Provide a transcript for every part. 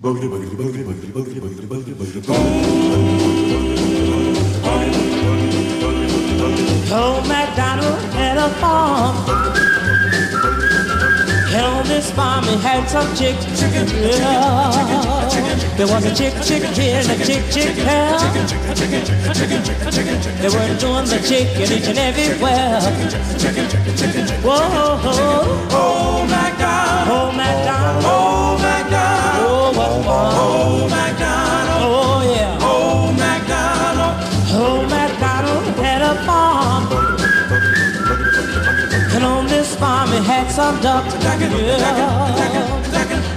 Old MacDonald had a farm. On this farm he had some chicks. Yeah. There was a chick, chick here and a chick, chick there. They were doing the chicken each and everywhere. Whoa, And on this farm he had some. Yeah.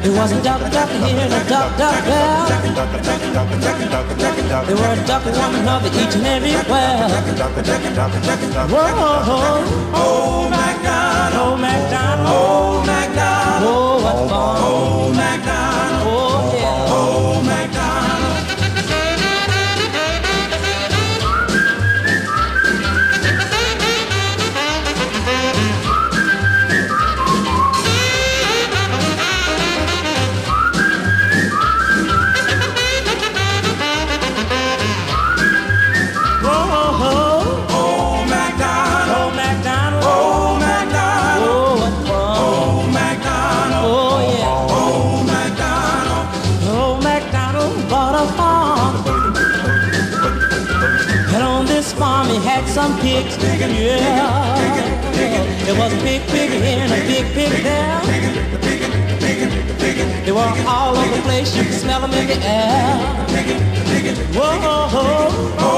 It was a duck, duck here and a duck, duck there. There were a duck one another each and everywhere. Whoa, Old MacDonald, old some pigs. Yeah. There was a big pig here and a big pig there. They were all over the place. You could smell them in the air. Whoa,